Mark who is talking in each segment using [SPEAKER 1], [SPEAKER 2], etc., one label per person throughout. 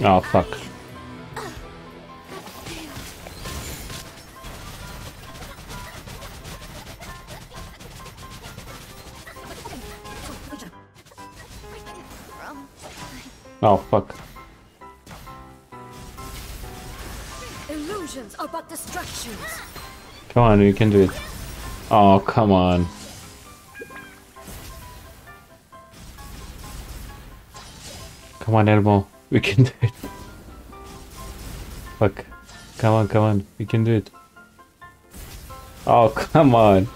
[SPEAKER 1] Oh, fuck. Oh, fuck.
[SPEAKER 2] Illusions are but distractions.
[SPEAKER 1] Come on, we can do it. Oh, come on. Come on, Elmo. We can do it. Fuck. Come on, come on. We can do it. Oh, come on.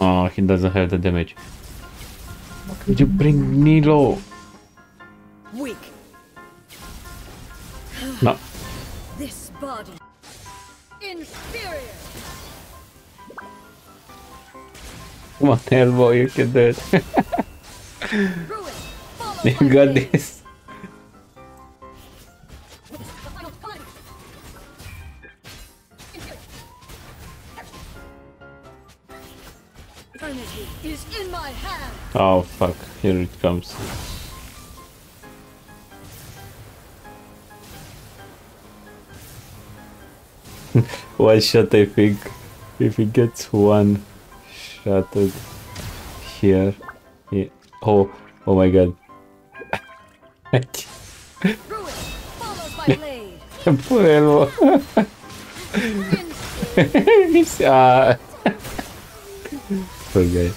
[SPEAKER 1] Oh, he doesn't have the damage. Could you bring Nilou?
[SPEAKER 2] Weak.
[SPEAKER 1] No.
[SPEAKER 2] This body. Inferior.
[SPEAKER 1] Come on, Elmo, you can do it. You got this.
[SPEAKER 2] Is in my hand.
[SPEAKER 1] Oh, fuck. Here it comes. one shot, I think. If he gets one shot here. he- Oh, oh my god.
[SPEAKER 2] Ruin. Follows my blade.
[SPEAKER 1] Poor He's, ah. Poor guy.